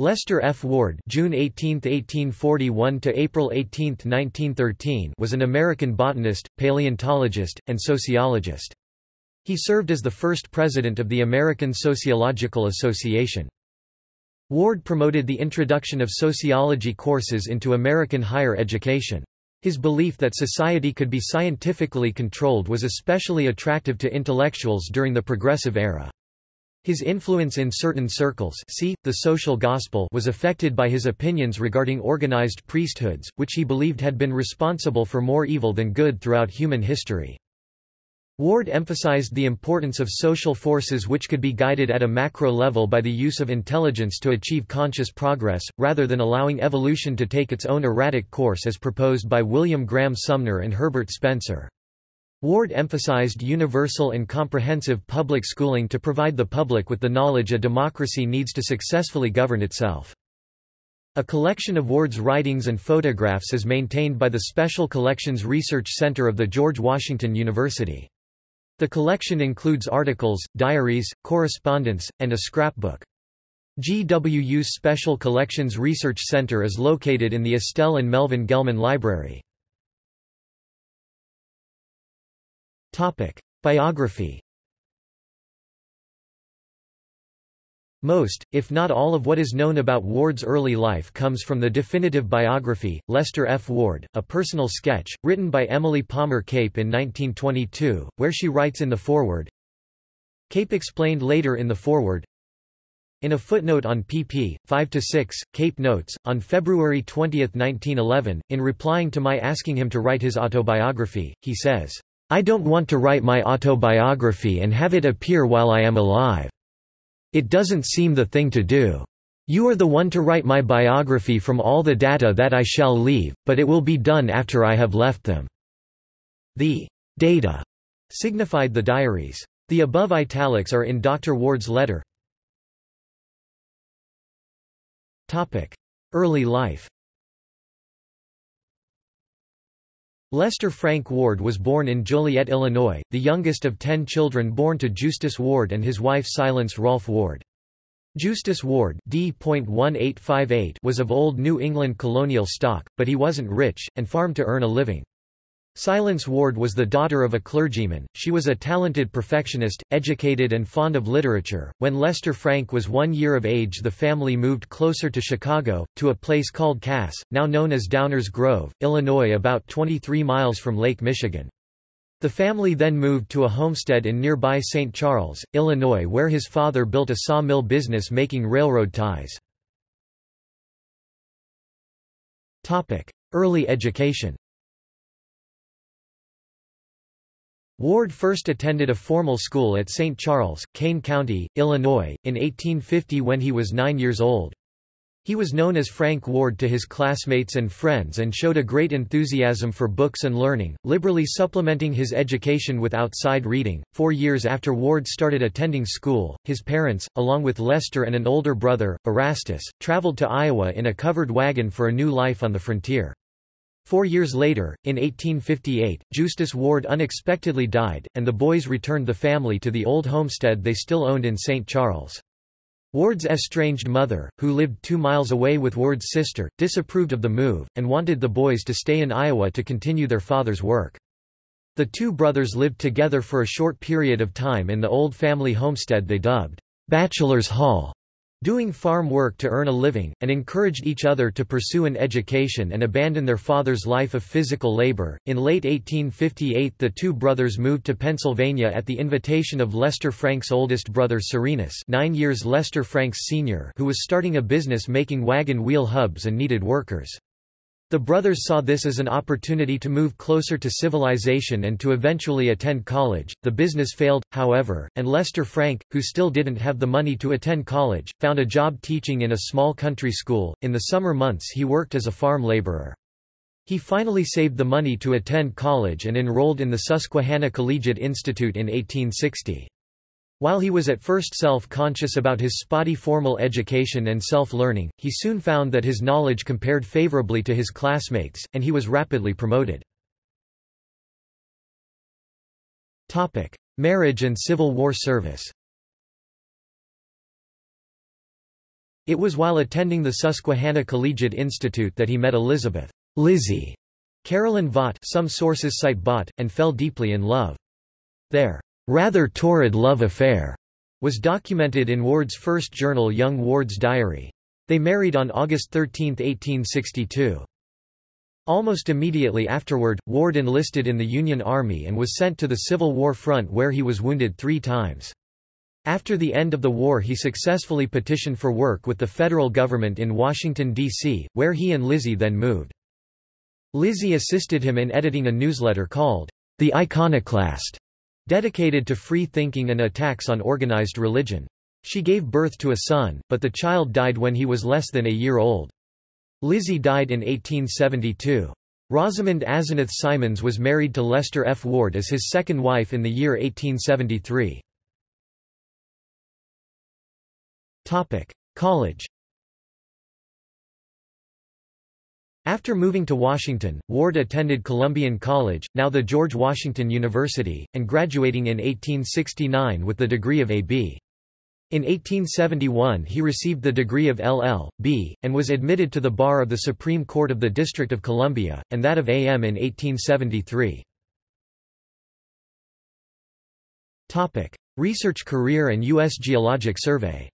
Lester F. Ward June 18, 1841 to April 18, 1913 was an American botanist, paleontologist, and sociologist. He served as the first president of the American Sociological Association. Ward promoted the introduction of sociology courses into American higher education. His belief that society could be scientifically controlled was especially attractive to intellectuals during the Progressive Era. His influence in certain circles see, the social gospel was affected by his opinions regarding organized priesthoods, which he believed had been responsible for more evil than good throughout human history. Ward emphasized the importance of social forces which could be guided at a macro level by the use of intelligence to achieve conscious progress, rather than allowing evolution to take its own erratic course as proposed by William Graham Sumner and Herbert Spencer. Ward emphasized universal and comprehensive public schooling to provide the public with the knowledge a democracy needs to successfully govern itself. A collection of Ward's writings and photographs is maintained by the Special Collections Research Center of the George Washington University. The collection includes articles, diaries, correspondence, and a scrapbook. GWU's Special Collections Research Center is located in the Estelle and Melvin Gelman Library. Biography Most, if not all of what is known about Ward's early life comes from the definitive biography, Lester F. Ward, a personal sketch, written by Emily Palmer Cape in 1922, where she writes in the foreword, Cape explained later in the foreword, in a footnote on pp. 5–6, Cape notes, on February 20, 1911, in replying to my asking him to write his autobiography, he says, I don't want to write my autobiography and have it appear while I am alive. It doesn't seem the thing to do. You are the one to write my biography from all the data that I shall leave, but it will be done after I have left them." The «data» signified the diaries. The above italics are in Dr. Ward's letter. Topic. Early life Lester Frank Ward was born in Joliet, Illinois, the youngest of ten children born to Justus Ward and his wife Silence Rolfe Ward. Justus Ward D. was of old New England colonial stock, but he wasn't rich, and farmed to earn a living. Silence Ward was the daughter of a clergyman. She was a talented perfectionist, educated and fond of literature. When Lester Frank was one year of age, the family moved closer to Chicago, to a place called Cass, now known as Downers Grove, Illinois, about 23 miles from Lake Michigan. The family then moved to a homestead in nearby St. Charles, Illinois, where his father built a sawmill business making railroad ties. Early education Ward first attended a formal school at St. Charles, Kane County, Illinois, in 1850 when he was nine years old. He was known as Frank Ward to his classmates and friends and showed a great enthusiasm for books and learning, liberally supplementing his education with outside reading. Four years after Ward started attending school, his parents, along with Lester and an older brother, Erastus, traveled to Iowa in a covered wagon for a new life on the frontier. Four years later, in 1858, Justus Ward unexpectedly died, and the boys returned the family to the old homestead they still owned in St. Charles. Ward's estranged mother, who lived two miles away with Ward's sister, disapproved of the move, and wanted the boys to stay in Iowa to continue their father's work. The two brothers lived together for a short period of time in the old family homestead they dubbed, Bachelor's Hall doing farm work to earn a living, and encouraged each other to pursue an education and abandon their father's life of physical labor. In late 1858, the two brothers moved to Pennsylvania at the invitation of Lester Frank's oldest brother Cyrenus, nine years Lester Frank's senior, who was starting a business making wagon wheel hubs and needed workers. The brothers saw this as an opportunity to move closer to civilization and to eventually attend college. The business failed, however, and Lester Frank, who still didn't have the money to attend college, found a job teaching in a small country school. In the summer months, he worked as a farm laborer. He finally saved the money to attend college and enrolled in the Susquehanna Collegiate Institute in 1860. While he was at first self-conscious about his spotty formal education and self-learning, he soon found that his knowledge compared favorably to his classmates, and he was rapidly promoted. Marriage and Civil War service It was while attending the Susquehanna Collegiate Institute that he met Elizabeth Lizzie Carolyn Vaught some sources cite Bott, and fell deeply in love. Their rather torrid love affair was documented in Ward's first journal Young Ward's Diary. They married on August 13, 1862. Almost immediately afterward, Ward enlisted in the Union Army and was sent to the Civil War front where he was wounded three times. After the end of the war he successfully petitioned for work with the federal government in Washington, D.C., where he and Lizzie then moved. Lizzie assisted him in editing a newsletter called, The Iconoclast, dedicated to free thinking and attacks on organized religion. She gave birth to a son, but the child died when he was less than a year old. Lizzie died in 1872. Rosamond Asenath Simons was married to Lester F. Ward as his second wife in the year 1873. College After moving to Washington, Ward attended Columbian College, now the George Washington University, and graduating in 1869 with the degree of A.B. In 1871 he received the degree of LL.B., and was admitted to the bar of the Supreme Court of the District of Columbia, and that of AM in 1873. Research career and U.S. Geologic Survey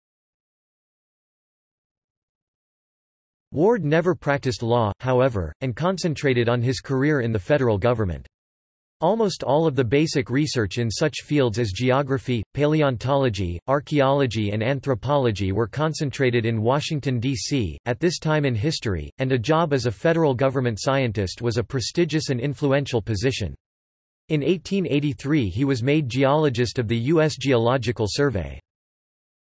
Ward never practiced law, however, and concentrated on his career in the federal government. Almost all of the basic research in such fields as geography, paleontology, archaeology and anthropology were concentrated in Washington, D.C., at this time in history, and a job as a federal government scientist was a prestigious and influential position. In 1883 he was made geologist of the U.S. Geological Survey.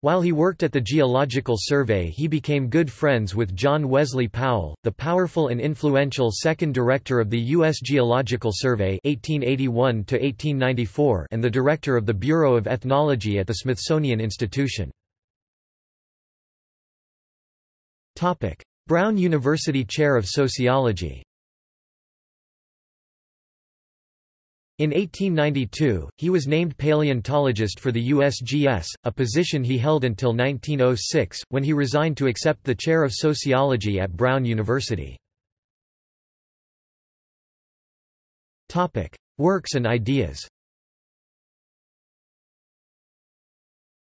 While he worked at the Geological Survey he became good friends with John Wesley Powell, the powerful and influential second director of the U.S. Geological Survey 1881 and the director of the Bureau of Ethnology at the Smithsonian Institution. Brown University Chair of Sociology In 1892, he was named paleontologist for the USGS, a position he held until 1906, when he resigned to accept the chair of sociology at Brown University. Works and ideas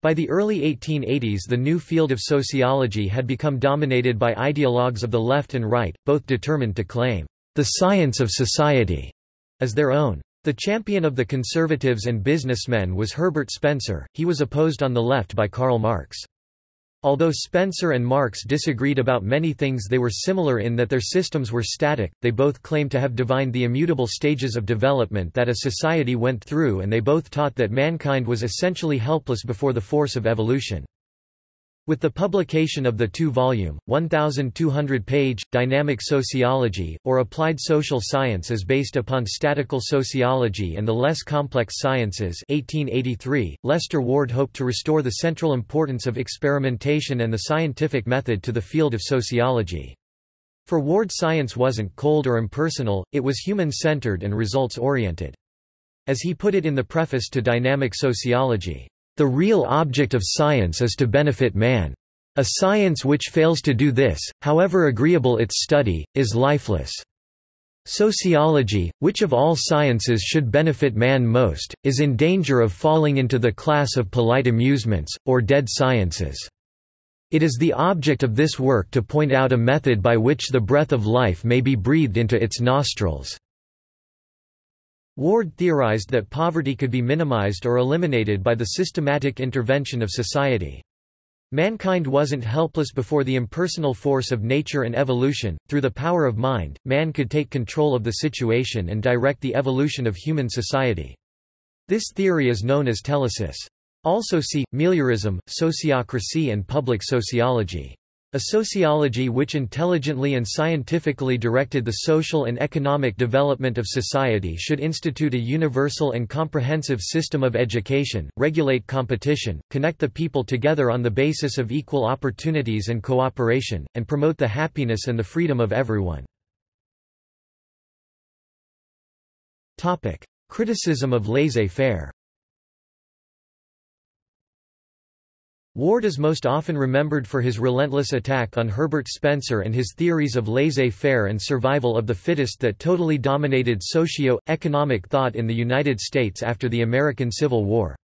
By the early 1880s the new field of sociology had become dominated by ideologues of the left and right, both determined to claim, "...the science of society," as their own. The champion of the conservatives and businessmen was Herbert Spencer, he was opposed on the left by Karl Marx. Although Spencer and Marx disagreed about many things they were similar in that their systems were static, they both claimed to have divined the immutable stages of development that a society went through and they both taught that mankind was essentially helpless before the force of evolution. With the publication of the two-volume, 1,200-page, Dynamic Sociology, or Applied Social Science is based upon Statical Sociology and the Less Complex Sciences 1883, Lester Ward hoped to restore the central importance of experimentation and the scientific method to the field of sociology. For Ward science wasn't cold or impersonal, it was human-centered and results-oriented. As he put it in the preface to Dynamic Sociology, the real object of science is to benefit man. A science which fails to do this, however agreeable its study, is lifeless. Sociology, which of all sciences should benefit man most, is in danger of falling into the class of polite amusements, or dead sciences. It is the object of this work to point out a method by which the breath of life may be breathed into its nostrils. Ward theorized that poverty could be minimized or eliminated by the systematic intervention of society. Mankind wasn't helpless before the impersonal force of nature and evolution. Through the power of mind, man could take control of the situation and direct the evolution of human society. This theory is known as telesis. Also see, meliorism, sociocracy and public sociology. A sociology which intelligently and scientifically directed the social and economic development of society should institute a universal and comprehensive system of education, regulate competition, connect the people together on the basis of equal opportunities and cooperation, and promote the happiness and the freedom of everyone. Criticism of laissez-faire Ward is most often remembered for his relentless attack on Herbert Spencer and his theories of laissez-faire and survival of the fittest that totally dominated socio-economic thought in the United States after the American Civil War.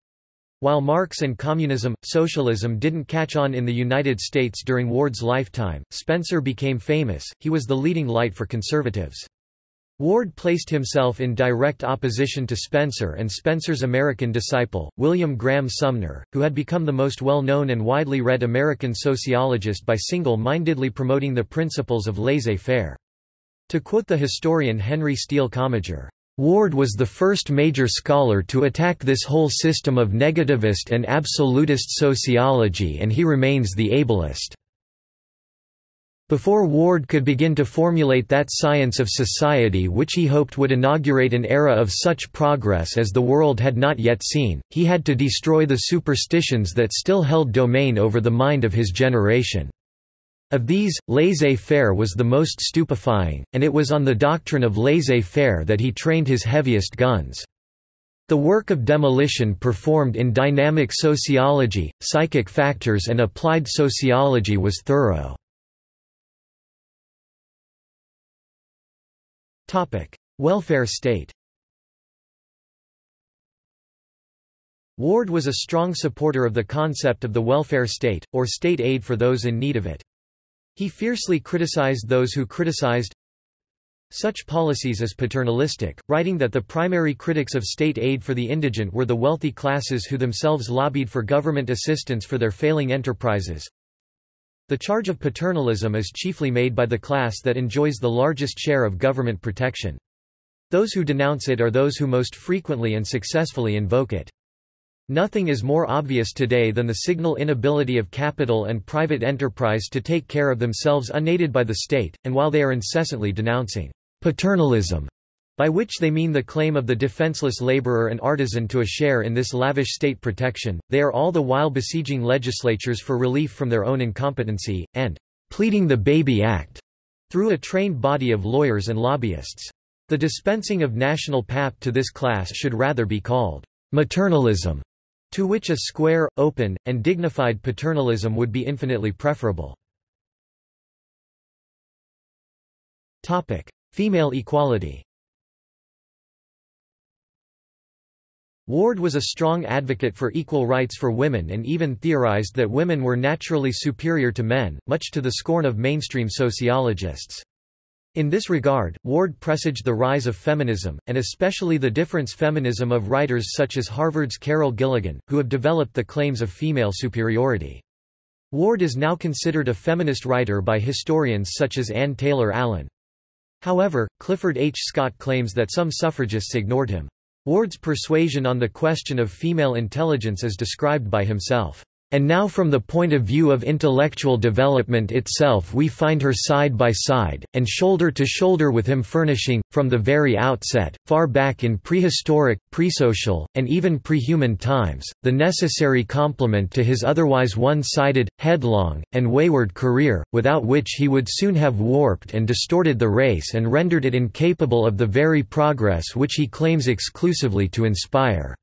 While Marx and communism, socialism didn't catch on in the United States during Ward's lifetime, Spencer became famous, he was the leading light for conservatives. Ward placed himself in direct opposition to Spencer and Spencer's American disciple, William Graham Sumner, who had become the most well-known and widely read American sociologist by single-mindedly promoting the principles of laissez-faire. To quote the historian Henry Steele Commager, Ward was the first major scholar to attack this whole system of negativist and absolutist sociology and he remains the ablest. Before Ward could begin to formulate that science of society which he hoped would inaugurate an era of such progress as the world had not yet seen, he had to destroy the superstitions that still held domain over the mind of his generation. Of these, laissez-faire was the most stupefying, and it was on the doctrine of laissez-faire that he trained his heaviest guns. The work of demolition performed in dynamic sociology, psychic factors and applied sociology was thorough. Welfare state Ward was a strong supporter of the concept of the welfare state, or state aid for those in need of it. He fiercely criticized those who criticized such policies as paternalistic, writing that the primary critics of state aid for the indigent were the wealthy classes who themselves lobbied for government assistance for their failing enterprises. The charge of paternalism is chiefly made by the class that enjoys the largest share of government protection. Those who denounce it are those who most frequently and successfully invoke it. Nothing is more obvious today than the signal inability of capital and private enterprise to take care of themselves unaided by the state, and while they are incessantly denouncing paternalism, by which they mean the claim of the defenseless laborer and artisan to a share in this lavish state protection, they are all the while besieging legislatures for relief from their own incompetency, and pleading the Baby Act through a trained body of lawyers and lobbyists. The dispensing of national pap to this class should rather be called maternalism, to which a square, open, and dignified paternalism would be infinitely preferable. Female equality Ward was a strong advocate for equal rights for women and even theorized that women were naturally superior to men, much to the scorn of mainstream sociologists. In this regard, Ward presaged the rise of feminism, and especially the difference feminism of writers such as Harvard's Carol Gilligan, who have developed the claims of female superiority. Ward is now considered a feminist writer by historians such as Ann Taylor Allen. However, Clifford H. Scott claims that some suffragists ignored him. Ward's persuasion on the question of female intelligence is described by himself. And now from the point of view of intellectual development itself we find her side by side, and shoulder to shoulder with him furnishing, from the very outset, far back in prehistoric, presocial, and even prehuman times, the necessary complement to his otherwise one-sided, headlong, and wayward career, without which he would soon have warped and distorted the race and rendered it incapable of the very progress which he claims exclusively to inspire.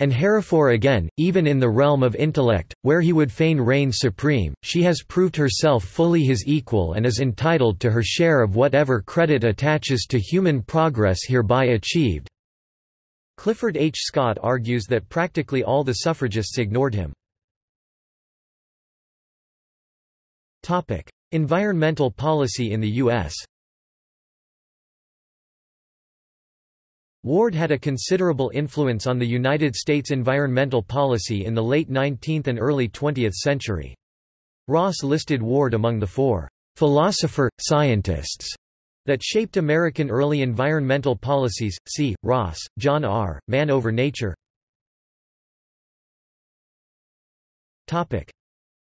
And Herefore again, even in the realm of intellect, where he would fain reign supreme, she has proved herself fully his equal and is entitled to her share of whatever credit attaches to human progress hereby achieved." Clifford H. Scott argues that practically all the suffragists ignored him. Environmental policy in the U.S. Ward had a considerable influence on the United States environmental policy in the late 19th and early 20th century. Ross listed Ward among the four philosopher, scientists that shaped American early environmental policies. See, Ross, John R., Man Over Nature.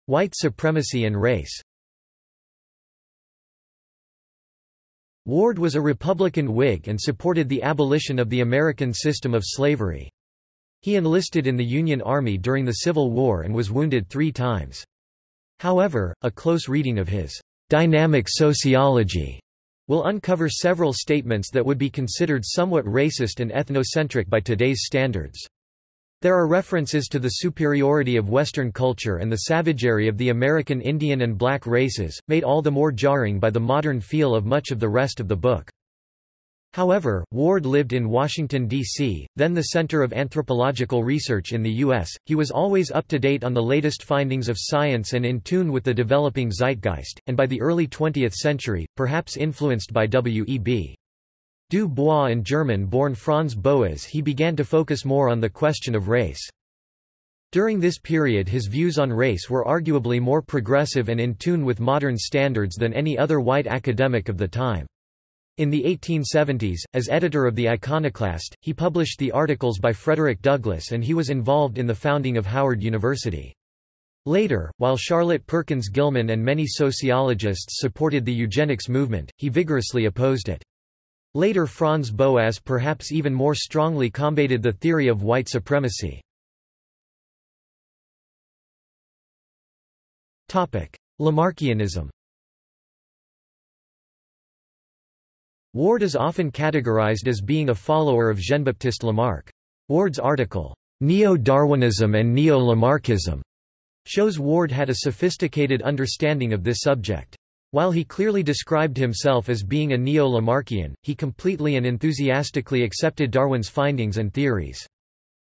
White supremacy and race Ward was a Republican Whig and supported the abolition of the American system of slavery. He enlisted in the Union Army during the Civil War and was wounded three times. However, a close reading of his dynamic sociology will uncover several statements that would be considered somewhat racist and ethnocentric by today's standards. There are references to the superiority of Western culture and the savagery of the American Indian and black races, made all the more jarring by the modern feel of much of the rest of the book. However, Ward lived in Washington, D.C., then the center of anthropological research in the U.S., he was always up to date on the latest findings of science and in tune with the developing zeitgeist, and by the early 20th century, perhaps influenced by W.E.B. Du Bois and German-born Franz Boas he began to focus more on the question of race. During this period his views on race were arguably more progressive and in tune with modern standards than any other white academic of the time. In the 1870s, as editor of the Iconoclast, he published the articles by Frederick Douglass and he was involved in the founding of Howard University. Later, while Charlotte Perkins Gilman and many sociologists supported the eugenics movement, he vigorously opposed it. Later Franz Boas perhaps even more strongly combated the theory of white supremacy. Lamarckianism Ward is often categorized as being a follower of Jean-Baptiste Lamarck. Ward's article, Neo-Darwinism and Neo-Lamarckism, shows Ward had a sophisticated understanding of this subject. While he clearly described himself as being a neo-Lamarckian, he completely and enthusiastically accepted Darwin's findings and theories.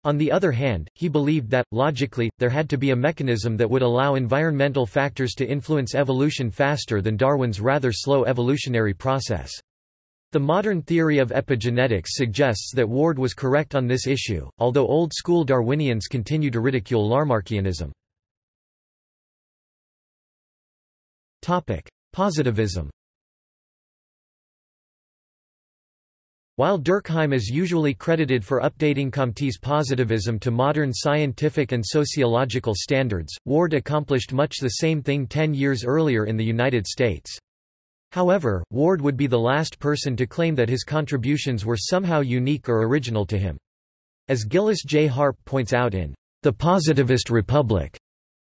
On the other hand, he believed that, logically, there had to be a mechanism that would allow environmental factors to influence evolution faster than Darwin's rather slow evolutionary process. The modern theory of epigenetics suggests that Ward was correct on this issue, although old-school Darwinians continue to ridicule Lamarckianism. Positivism While Durkheim is usually credited for updating Comte's positivism to modern scientific and sociological standards, Ward accomplished much the same thing ten years earlier in the United States. However, Ward would be the last person to claim that his contributions were somehow unique or original to him. As Gillis J. Harp points out in The Positivist Republic,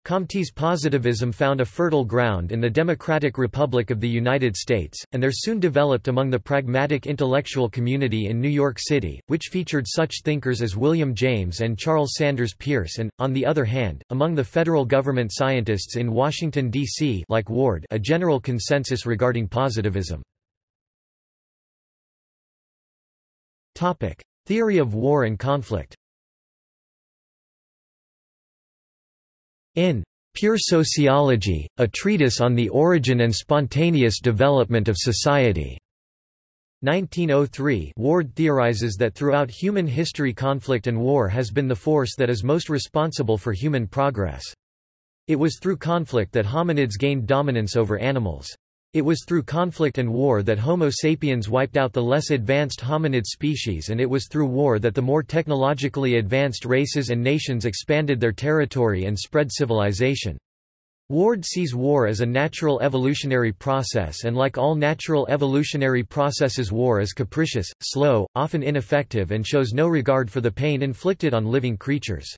Comte's positivism found a fertile ground in the Democratic Republic of the United States, and there soon developed among the pragmatic intellectual community in New York City, which featured such thinkers as William James and Charles Sanders Peirce and, on the other hand, among the federal government scientists in Washington, D.C. like Ward a general consensus regarding positivism. Theory of war and conflict In Pure Sociology, a treatise on the origin and spontaneous development of society. 1903 Ward theorizes that throughout human history conflict and war has been the force that is most responsible for human progress. It was through conflict that hominids gained dominance over animals. It was through conflict and war that Homo sapiens wiped out the less advanced hominid species and it was through war that the more technologically advanced races and nations expanded their territory and spread civilization. Ward sees war as a natural evolutionary process and like all natural evolutionary processes war is capricious, slow, often ineffective and shows no regard for the pain inflicted on living creatures.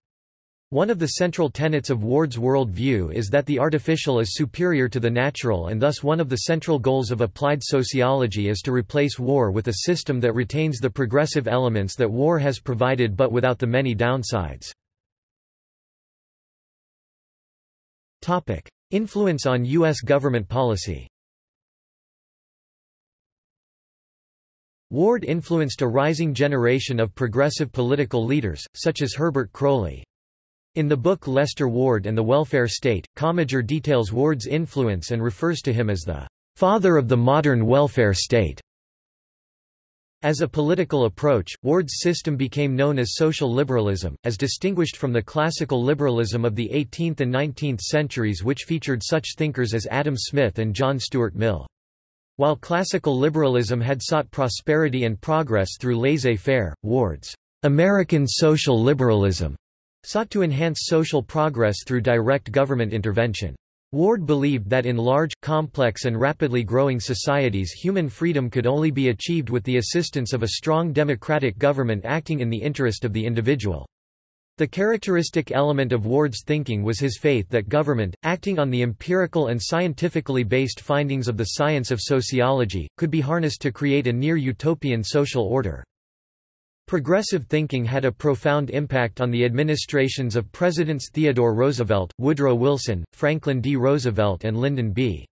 One of the central tenets of Ward's world view is that the artificial is superior to the natural and thus one of the central goals of applied sociology is to replace war with a system that retains the progressive elements that war has provided but without the many downsides. Influence on U.S. government policy Ward influenced a rising generation of progressive political leaders, such as Herbert Croly. In the book Lester Ward and the Welfare State, Commager details Ward's influence and refers to him as the father of the modern welfare state. As a political approach, Ward's system became known as social liberalism, as distinguished from the classical liberalism of the 18th and 19th centuries which featured such thinkers as Adam Smith and John Stuart Mill. While classical liberalism had sought prosperity and progress through laissez-faire, Ward's American social liberalism sought to enhance social progress through direct government intervention. Ward believed that in large, complex and rapidly growing societies human freedom could only be achieved with the assistance of a strong democratic government acting in the interest of the individual. The characteristic element of Ward's thinking was his faith that government, acting on the empirical and scientifically based findings of the science of sociology, could be harnessed to create a near-utopian social order. Progressive thinking had a profound impact on the administrations of Presidents Theodore Roosevelt, Woodrow Wilson, Franklin D. Roosevelt and Lyndon B.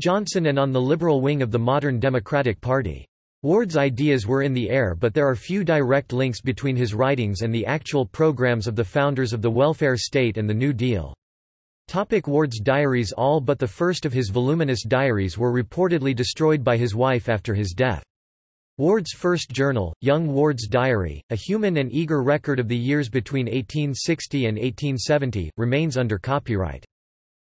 Johnson and on the liberal wing of the modern Democratic Party. Ward's ideas were in the air but there are few direct links between his writings and the actual programs of the founders of the welfare state and the New Deal. Topic Ward's diaries All but the first of his voluminous diaries were reportedly destroyed by his wife after his death. Ward's first journal, Young Ward's Diary, a human and eager record of the years between 1860 and 1870, remains under copyright.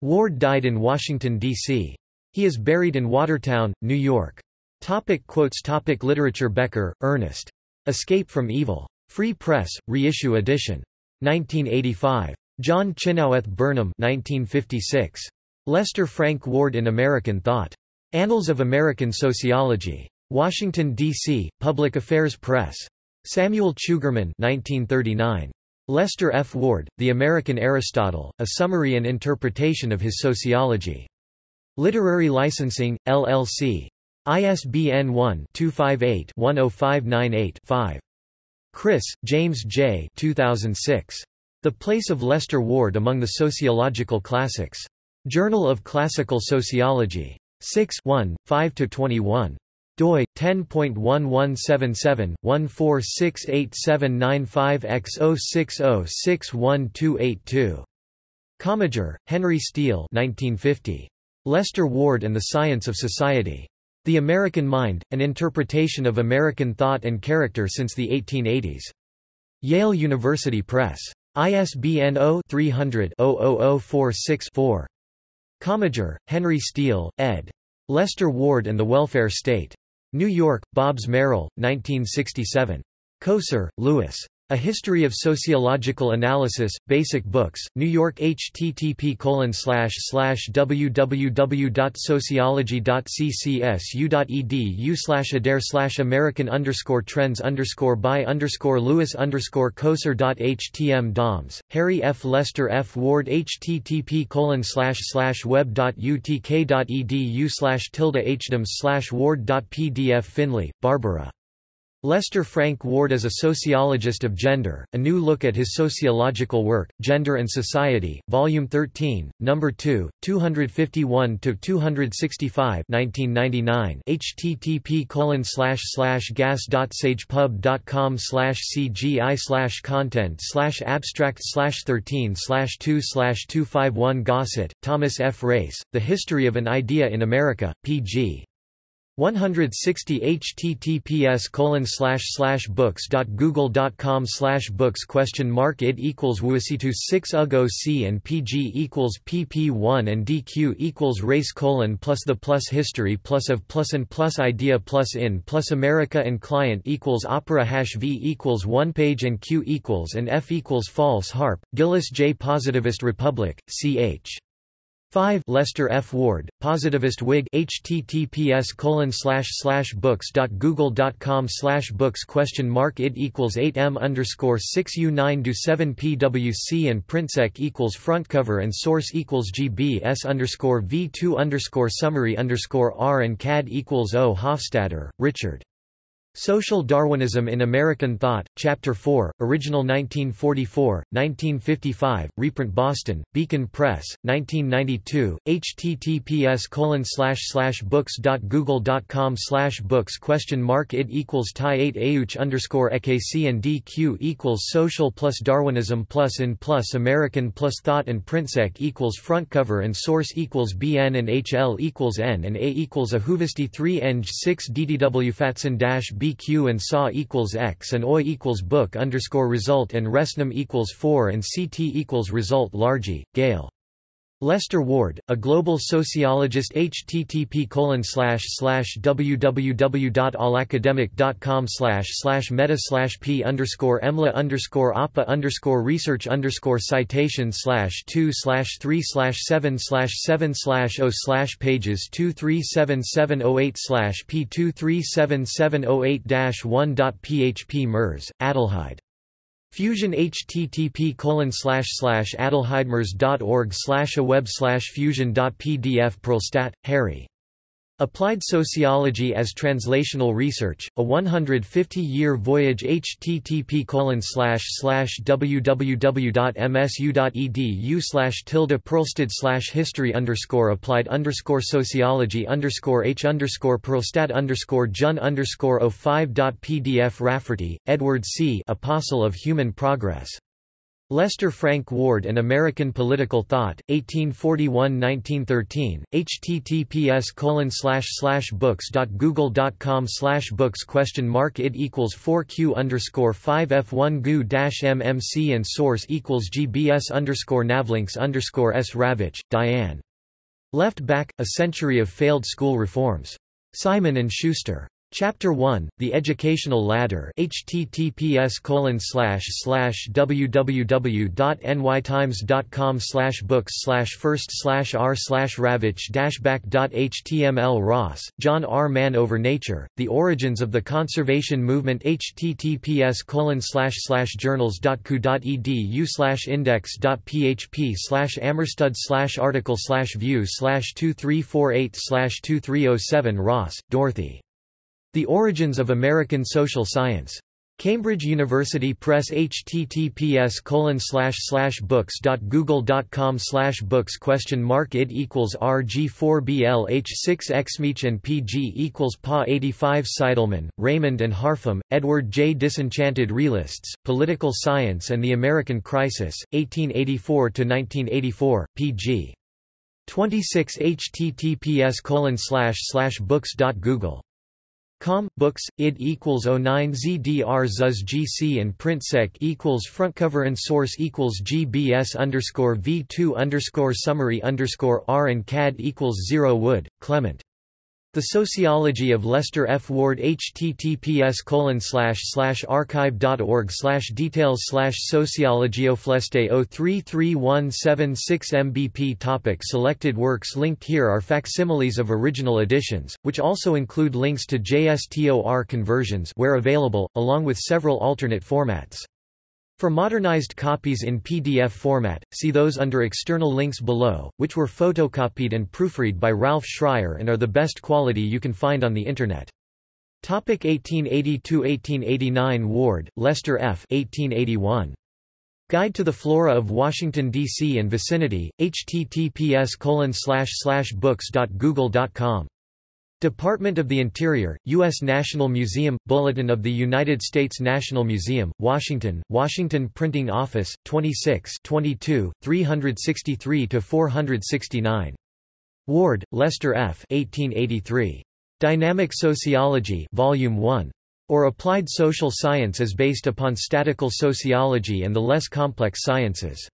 Ward died in Washington, D.C. He is buried in Watertown, New York. Topic quotes topic Literature Becker, Ernest. Escape from Evil. Free Press, reissue edition. 1985. John Chynoweth Burnham 1956. Lester Frank Ward in American Thought. Annals of American Sociology. Washington, D.C., Public Affairs Press. Samuel Chugerman 1939. Lester F. Ward, The American Aristotle, A Summary and Interpretation of His Sociology. Literary Licensing, LLC. ISBN 1-258-10598-5. Chriss, James J. 2006. The Place of Lester Ward Among the Sociological Classics. Journal of Classical Sociology. 6 1, 5–21 doi 10.117714687995X060612882. Commager, Henry Steele 1950. Lester Ward and the Science of Society. The American Mind, An Interpretation of American Thought and Character since the 1880s. Yale University Press. ISBN 0-300-00046-4. Commager, Henry Steele, ed. Lester Ward and the Welfare State. New York, Bobbs-Merrill, 1967. Coser, Louis. A History of Sociological Analysis, Basic Books, New York http www.sociology.ccsu.edu slash adair slash American underscore trends underscore by underscore Lewis underscore coser.htm Dahms, Harry F. Lester F. Ward http colon slash slash web.utk.edu slash tilde hdms slash ward.pdf Finlay, Barbara. Lester Frank Ward as a sociologist of gender, a new look at his sociological work, Gender and Society, Volume 13, No. 2, 251–265 1999 http gas.sagepub.com slash cgi slash content slash abstract slash 13 slash 2 slash 251 Gossett, Thomas F. Race, The History of an Idea in America, p.g. 160 https colon slash slash books dot google dot com slash books question mark it equals wuasitu 6 ugo c and pg equals pp1 and dq equals race colon plus the plus history plus of plus and plus idea plus in plus america and client equals opera hash v equals one page and q equals and f equals false harp gillis j positivist republic ch 5 Lester F. Ward, Positivist Whig https colon slash slash books dot google dot com slash books question mark id equals 8 m underscore 6 u 9 do 7 pwc and printsec equals front cover and source equals gbs underscore v 2 underscore summary underscore r and cad equals o Hofstadter, Richard. Social Darwinism in American Thought, Chapter 4, Original 1944, 1955, reprint Boston, Beacon Press, 1992, https books.google.com books question mark id equals tie 8 auch underscore ekc and dq equals social plus Darwinism plus in plus American plus thought and printsec equals front cover and source equals bn and hl equals n and a equals a Huvesti 3 eng 6 ddw fatson dash b bq and saw equals x and oi equals book underscore result and resnum equals 4 and ct equals result Largey, Gale. Lester Ward, a global sociologist http www.allacademic.com meta p underscore emla underscore appa underscore research underscore citation slash 2 slash 3 slash 7 slash 7 slash 0 slash pages 237708 slash p 237708 dash 1 dot php mers, Adelheid Fusion http colon slash slash adelheidmers.org slash a web slash fusion.pdf Perlstadt, Harry. Applied Sociology as Translational Research, a 150-year voyage http www.msu.edu slash tilde perlstad slash history underscore applied underscore sociology underscore h underscore perlstad underscore jun underscore 05.pdf Rafferty, Edward C. Apostle of Human Progress. Lester Frank Ward and American Political Thought, 1841–1913, https colon slash slash books dot google dot com slash books question mark id equals 4q underscore 5 f1 gu dash mmc and source equals gbs underscore navlinks underscore s ravitch, Diane. Left Back, A Century of Failed School Reforms. Simon & Schuster. Chapter 1, The Educational Ladder https www.nytimes.com books first r ravitch back.html Ross, John R. Man Over Nature, The Origins of the Conservation Movement https journals.ku.edu index.php amerstud article view 2348 2307 Ross, Dorothy. The Origins of American Social Science. Cambridge University Press https colon slash slash books dot google dot com slash books question mark id equals rg4bl h6 xmeach and pg equals pa 85 Seidelman, Raymond and Harpham, Edward J. Disenchanted Realists, Political Science and the American Crisis, 1884–1984, pg. 26 https colon slash slash books dot google Com, books, id equals 09 zdr zuz gc and printsec equals frontcover and source equals gbs underscore v2 underscore summary underscore r and cad equals 0 wood, Clement. The Sociology of Lester F. Ward https archive.org details Sociologiofleste 033176 mbp topic Selected works linked here are facsimiles of original editions, which also include links to JSTOR conversions where available, along with several alternate formats. For modernized copies in PDF format, see those under external links below, which were photocopied and proofread by Ralph Schreier and are the best quality you can find on the Internet. 1882–1889 Ward, Lester F. 1881. Guide to the Flora of Washington, D.C. and Vicinity, https books.google.com. Department of the Interior, U.S. National Museum, Bulletin of the United States National Museum, Washington, Washington Printing Office, 26 22, 363–469. Ward, Lester F. 1883. Dynamic Sociology Volume 1. Or Applied Social Science is based upon statical sociology and the less complex sciences.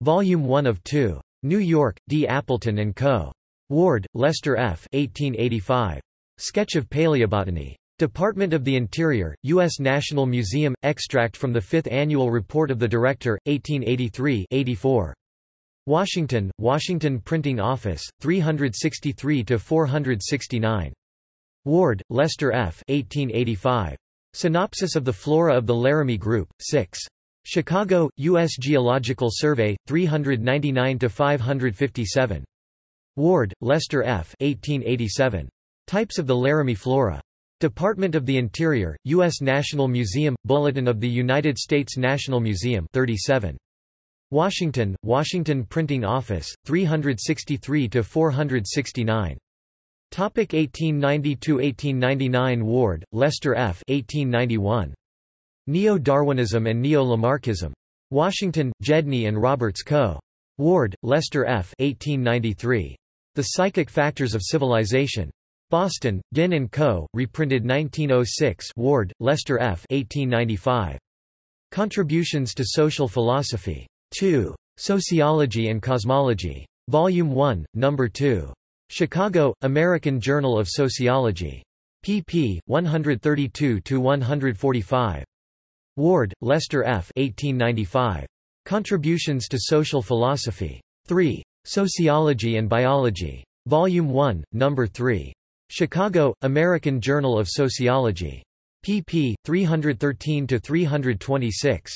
Volume 1 of 2. New York, D. Appleton & Co. Ward, Lester F. 1885. Sketch of Paleobotany. Department of the Interior, U.S. National Museum, extract from the Fifth Annual Report of the Director, 1883-84. Washington, Washington Printing Office, 363–469. Ward, Lester F. 1885. Synopsis of the Flora of the Laramie Group, 6. Chicago, U.S. Geological Survey, 399–557. Ward, Lester F. 1887. Types of the Laramie Flora. Department of the Interior, U.S. National Museum, Bulletin of the United States National Museum 37. Washington, Washington Printing Office, 363–469. Topic 1890–1899 Ward, Lester F. 1891. Neo-Darwinism and Neo-Lamarckism. Washington, Gedney and Roberts Co. Ward, Lester F. 1893. The Psychic Factors of Civilization. Boston, Ginn & Co., reprinted 1906 Ward, Lester F. 1895. Contributions to Social Philosophy. 2. Sociology and Cosmology. Volume 1, No. 2. Chicago, American Journal of Sociology. pp. 132–145. Ward, Lester F. 1895. Contributions to Social Philosophy. 3. Sociology and Biology. Volume 1, No. 3. Chicago, American Journal of Sociology. pp. 313–326.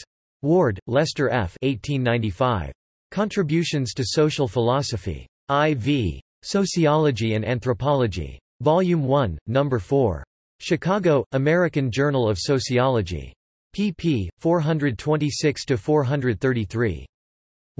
Ward, Lester F. 1895. Contributions to Social Philosophy. I.V. Sociology and Anthropology. Volume 1, Number 4. Chicago, American Journal of Sociology. pp. 426–433.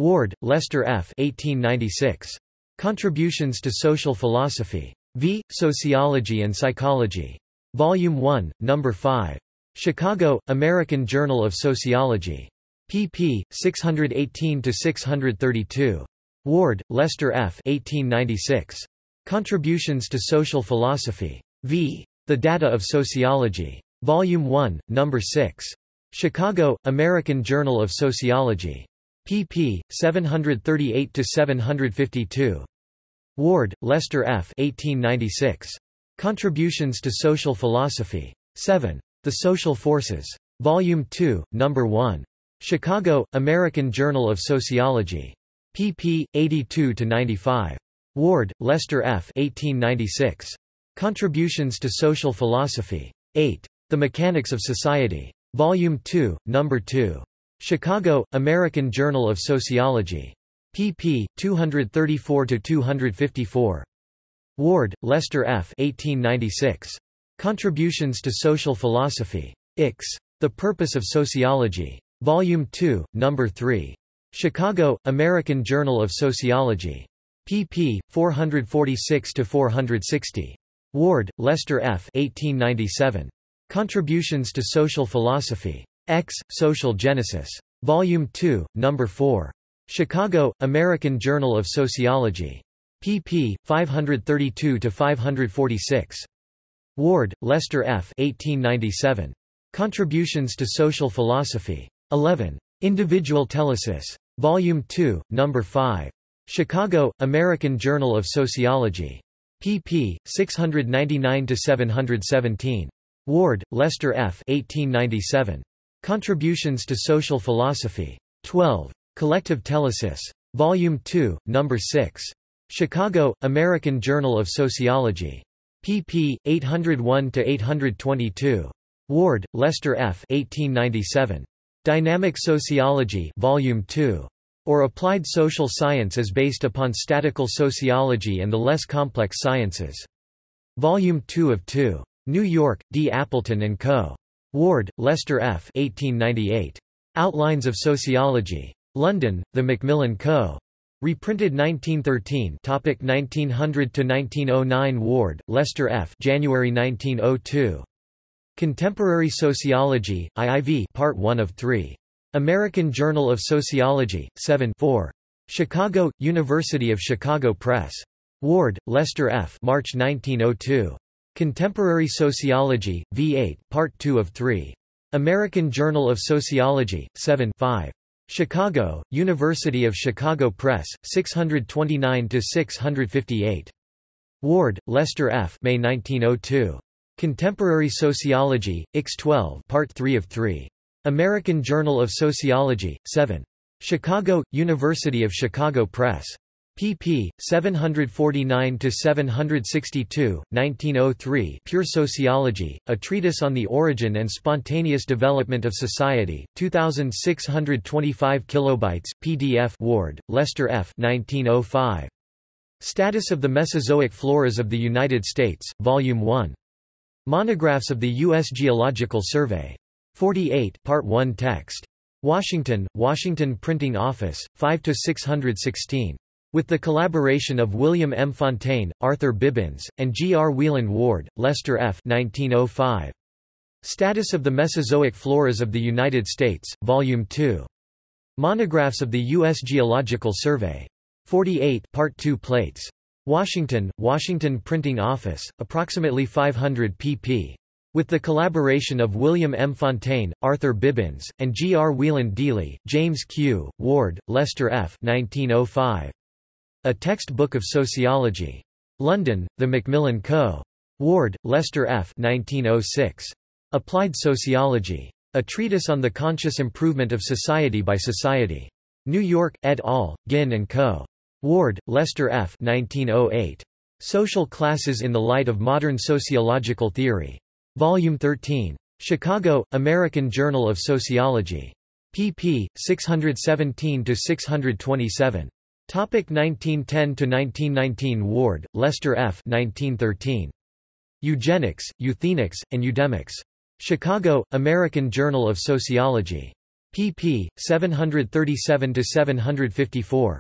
Ward, Lester F. 1896. Contributions to Social Philosophy. V. Sociology and Psychology. Volume 1, Number 5. Chicago, American Journal of Sociology. pp. 618–632. Ward, Lester F. 1896. Contributions to Social Philosophy. V. The Data of Sociology. Volume 1, Number 6. Chicago, American Journal of Sociology. Pp. 738–752. Ward, Lester F. 1896. Contributions to Social Philosophy. 7. The Social Forces. Volume 2, Number 1. Chicago, American Journal of Sociology. pp. 82–95. Ward, Lester F. 1896. Contributions to Social Philosophy. 8. The Mechanics of Society. Volume 2, Number 2. Chicago, American Journal of Sociology. pp. 234–254. Ward, Lester F. 1896. Contributions to Social Philosophy. Ix. The Purpose of Sociology. Volume 2, Number 3. Chicago, American Journal of Sociology. pp. 446–460. Ward, Lester F. 1897. Contributions to Social Philosophy. X, Social Genesis. Volume 2, Number 4. Chicago, American Journal of Sociology. pp. 532–546. Ward, Lester F. 1897. Contributions to Social Philosophy. 11. Individual Telesis. Volume 2, Number 5. Chicago, American Journal of Sociology. pp. 699–717. Ward, Lester F. 1897. Contributions to Social Philosophy. 12. Collective Telesis. Volume 2, Number 6. Chicago, American Journal of Sociology. pp. 801–822. Ward, Lester F. 1897. Dynamic Sociology Volume 2. Or Applied Social Science is based upon Statical Sociology and the Less Complex Sciences. Volume 2 of 2. New York, D. Appleton & Co. Ward, Lester F. 1898. Outlines of Sociology. London, The Macmillan Co. Reprinted 1913 topic 1900 to 1909 Ward, Lester F. January 1902. Contemporary Sociology, IIV Part 1 of 3. American Journal of Sociology, 7 4. Chicago, University of Chicago Press. Ward, Lester F. March 1902. Contemporary Sociology, V8, Part 2 of 3. American Journal of Sociology, 7 5. Chicago, University of Chicago Press, 629–658. Ward, Lester F. May 1902. Contemporary Sociology, X12 Part 3 of 3. American Journal of Sociology, 7. Chicago, University of Chicago Press pp. 749–762, 1903 Pure Sociology, A Treatise on the Origin and Spontaneous Development of Society, 2625 kilobytes, PDF Ward, Lester F. 1905. Status of the Mesozoic Floras of the United States, Volume 1. Monographs of the U.S. Geological Survey. 48 Part 1 text. Washington, Washington Printing Office, 5–616. With the collaboration of William M. Fontaine, Arthur Bibbins, and G. R. Wieland Ward, Lester F. 1905. Status of the Mesozoic Floras of the United States, Volume 2. Monographs of the U.S. Geological Survey. 48 Part 2 plates. Washington, Washington Printing Office, approximately 500 pp. With the collaboration of William M. Fontaine, Arthur Bibbins, and G. R. Wieland Dealey, James Q., Ward, Lester F. 1905. A Textbook of Sociology. London, The Macmillan Co. Ward, Lester F. 1906. Applied Sociology. A Treatise on the Conscious Improvement of Society by Society. New York, et al., Ginn & Co. Ward, Lester F. 1908. Social Classes in the Light of Modern Sociological Theory. Volume 13. Chicago, American Journal of Sociology. pp. 617–627. Topic 1910 to 1919 Ward, Lester F. 1913. Eugenics, Euthenics, and Eudemics. Chicago, American Journal of Sociology. pp. 737–754.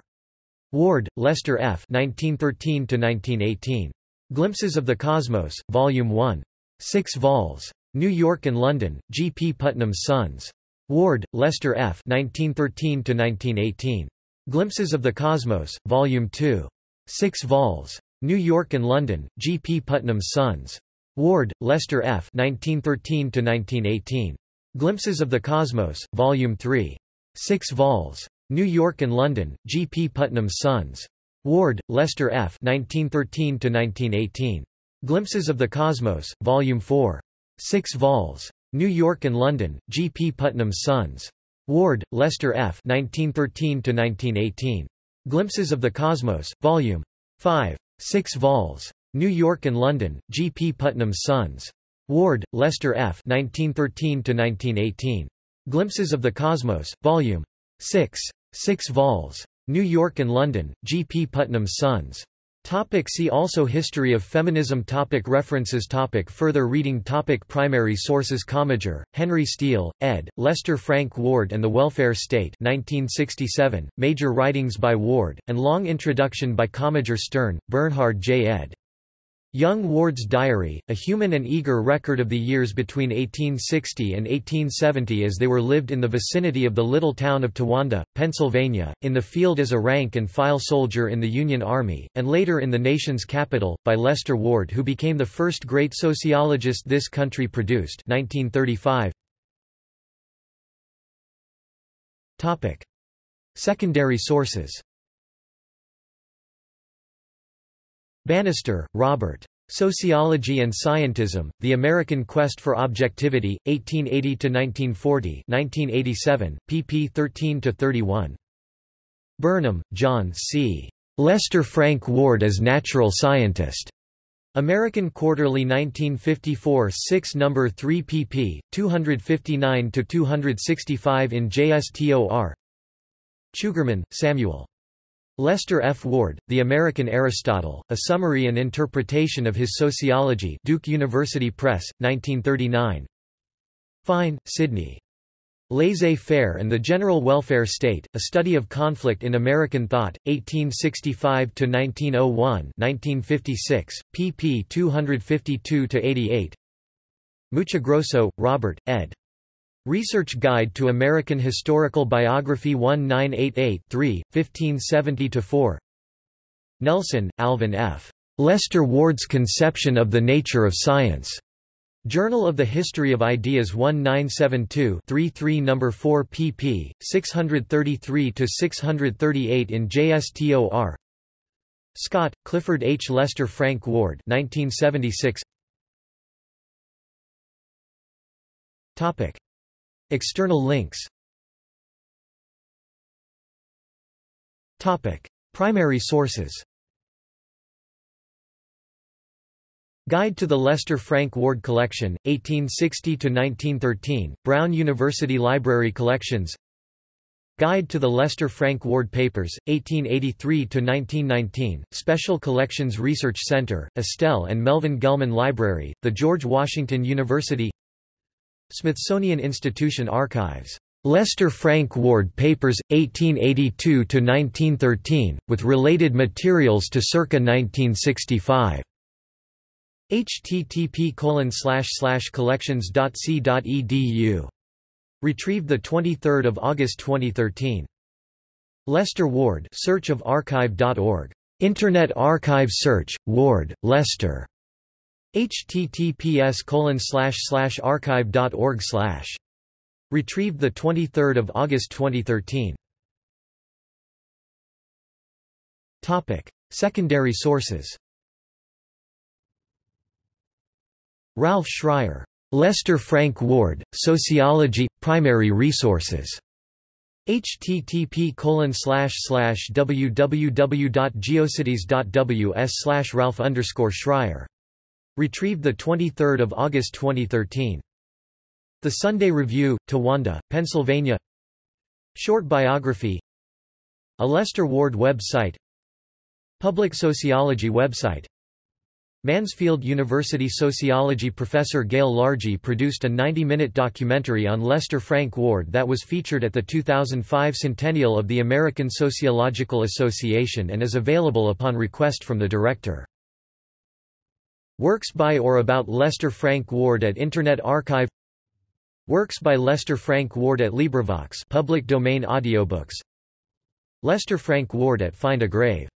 Ward, Lester F. 1913–1918. Glimpses of the Cosmos, Volume 1. 6 vols. New York and London, G. P. Putnam's Sons. Ward, Lester F. 1913–1918. Glimpses of the Cosmos, Volume 2. 6 vols. New York and London, G. P. Putnam's Sons. Ward, Lester F. 1913–1918. Glimpses of the Cosmos, Volume 3. 6 vols. New York and London, G. P. Putnam's Sons. Ward, Lester F. 1913–1918. Glimpses of the Cosmos, Volume 4. 6 vols. New York and London, G. P. Putnam's Sons. Ward, Lester F. 1913–1918. Glimpses of the Cosmos, Volume 5. 6 vols. New York and London, G. P. Putnam's Sons. Ward, Lester F. 1913–1918. Glimpses of the Cosmos, Volume 6. 6 vols. New York and London, G. P. Putnam's Sons. Topic see also History of feminism topic References topic Further reading topic Primary sources Commager, Henry Steele, ed., Lester Frank Ward and the Welfare State 1967, Major writings by Ward, and long introduction by Commager Stern, Bernhard J. ed. Young Ward's Diary, a human and eager record of the years between 1860 and 1870 as they were lived in the vicinity of the little town of Towanda, Pennsylvania, in the field as a rank-and-file soldier in the Union Army, and later in the nation's capital, by Lester Ward who became the first great sociologist this country produced 1935. Secondary sources Bannister, Robert. Sociology and Scientism, The American Quest for Objectivity, 1880–1940 1987, pp 13–31. Burnham, John C. Lester Frank Ward as Natural Scientist. American Quarterly 1954 6 No. 3 pp. 259–265 in JSTOR Chugerman, Samuel. Lester F. Ward, The American Aristotle, A Summary and Interpretation of His Sociology Duke University Press, 1939 Fine, Sidney. Laissez-faire and the General Welfare State, A Study of Conflict in American Thought, 1865–1901 1956, pp 252–88 Muccigrosso, Robert, ed. Research Guide to American Historical Biography 1988-3, 1570-4 Nelson, Alvin F. Lester Ward's Conception of the Nature of Science. Journal of the History of Ideas 1972-33 No. 4 pp. 633-638 in JSTOR Scott, Clifford H. Lester Frank Ward 1976. External links. Topic. Primary sources. Guide to the Lester Frank Ward Collection, 1860–1913, Brown University Library Collections. Guide to the Lester Frank Ward Papers, 1883–1919, Special Collections Research Center, Estelle and Melvin Gelman Library, the George Washington University Smithsonian Institution Archives. Lester Frank Ward Papers, 1882–1913, with related materials to circa 1965. http collections.si.edu. Retrieved 23 August 2013. Lester Ward Search of Archive.org. Internet Archive Search, Ward, Lester https archive.org Retrieved the 23 August 2013. Topic. Secondary sources Ralph Schreier. Lester Frank Ward, Sociology, Primary Resources. http www.geocities.ws Ralph Schreier Retrieved 23 August 2013. The Sunday Review, Towanda, Pennsylvania Short biography A Lester Ward website Public Sociology website Mansfield University sociology professor Gail Largey produced a 90-minute documentary on Lester Frank Ward that was featured at the 2005 centennial of the American Sociological Association and is available upon request from the director. Works by or about Lester Frank Ward at Internet Archive. Works by Lester Frank Ward at LibriVox public domain audiobooks. Lester Frank Ward at Find a Grave